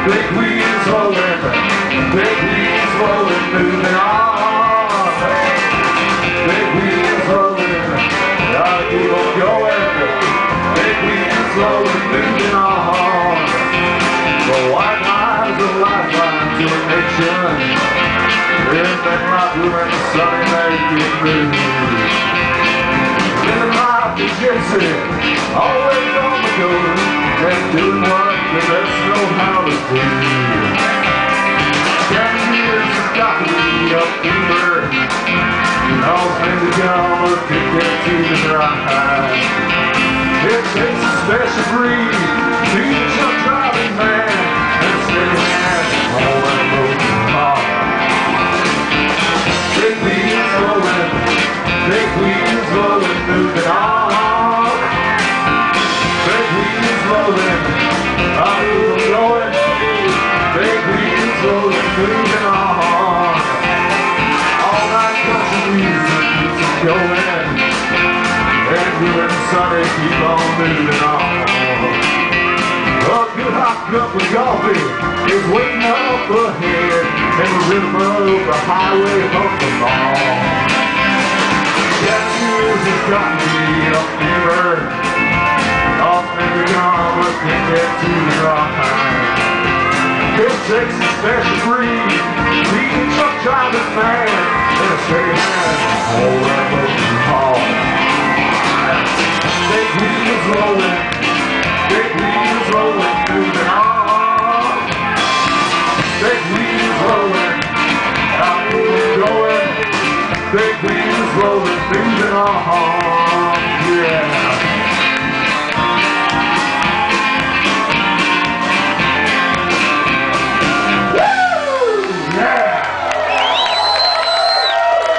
Big wheels rolling, big wheels rolling, moving on. Big wheels rolling, I keep on going. Big wheels rolling, moving on. The white lines, the lifeline to a nation. Living life, living sunny, making moves. Living life is gypsy, always on the go and doing what the best know how to do. Ten years and all things. It special breed driving man, and car. Big wheels rolling, big wheels rolling, moving on. Going. And you and Sonny keep on moving on. A good hot cup of coffee is waiting up ahead in the rhythm of the highway of the mall. Years has got me up here, off in the llama, can't get to the rock It takes a special breed, leading truck driving man, big wheels rolling, moving on. Big wheels rolling, going. Big wheels rolling.